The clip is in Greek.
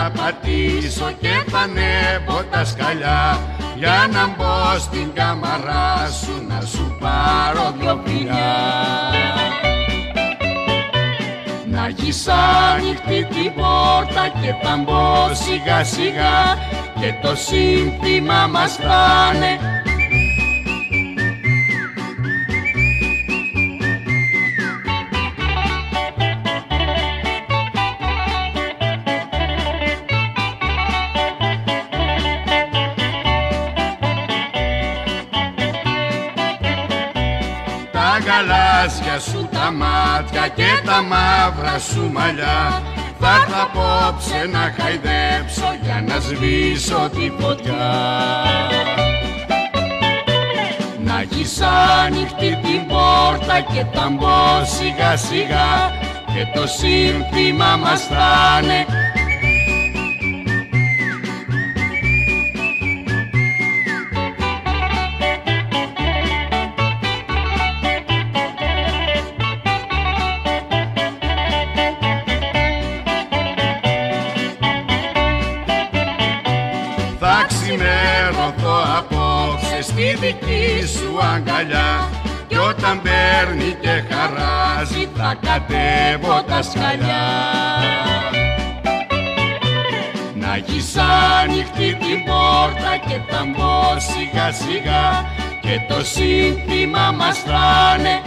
πρέπει θα πατήσω και θα ανέβω τα σκαλιά για να μπω στην καμαρά σου να σου πάρω δυο φιλιά. Να έχεις ανοιχτή την πόρτα και θα μπω σιγά σιγά και το σύνθημα μας φάνε γαλάζια σου τα μάτια και τα μαύρα σου μαλλιά. Θα έρθω απόψε να χαϊδέψω για να σβήσω τη φωτιά. Να έχεις ανοιχτή την πόρτα και θα μπω σιγά σιγά και το σύνθημα μας θα'ναι Θα στη δική σου αγκαλιά. Κι όταν παίρνει και χαράζει θα κατέβω τα σκαλιά. Να έχεις ανοιχτή την πόρτα και θα μπω σιγά σιγά και το σύνθημα μας θα'ναι